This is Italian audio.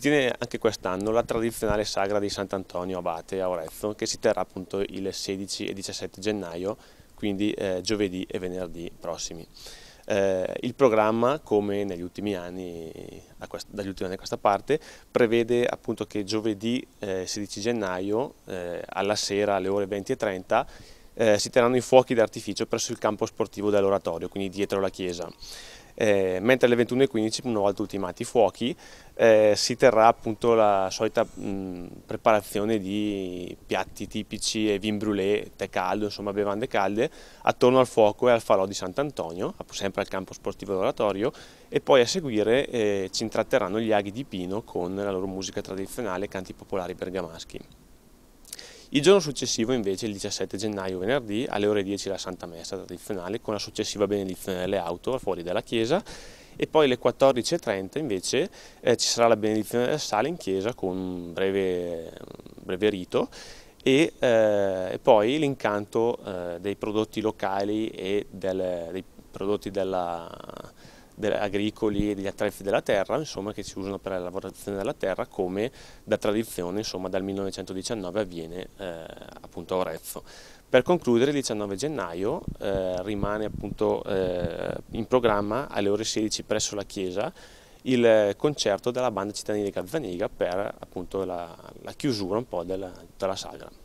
Si tiene anche quest'anno la tradizionale sagra di Sant'Antonio Abate a Orezzo che si terrà appunto il 16 e 17 gennaio, quindi eh, giovedì e venerdì prossimi. Eh, il programma, come negli ultimi anni, quest dagli ultimi anni a questa parte, prevede appunto che giovedì eh, 16 gennaio eh, alla sera alle ore 20.30 eh, si terranno i fuochi d'artificio presso il campo sportivo dell'oratorio, quindi dietro la chiesa eh, mentre alle 21.15 una volta ultimati i fuochi eh, si terrà appunto la solita mh, preparazione di piatti tipici e vin brûlé, tè caldo, insomma bevande calde attorno al fuoco e al falò di Sant'Antonio, sempre al campo sportivo d'oratorio e poi a seguire eh, ci intratterranno gli aghi di Pino con la loro musica tradizionale e canti popolari bergamaschi. Il giorno successivo invece, il 17 gennaio venerdì, alle ore 10 la Santa Messa tradizionale con la successiva benedizione delle auto fuori dalla chiesa. E poi alle 14.30 invece eh, ci sarà la benedizione della sala in chiesa con un breve, breve rito. E, eh, e poi l'incanto eh, dei prodotti locali e del, dei prodotti della agricoli e degli attrezzi della terra insomma, che si usano per la lavorazione della terra come da tradizione insomma, dal 1919 avviene eh, appunto a Orezzo. Per concludere il 19 gennaio eh, rimane appunto eh, in programma alle ore 16 presso la chiesa il concerto della banda cittadina di Gazzaniga per appunto la, la chiusura un po' della, della sagra.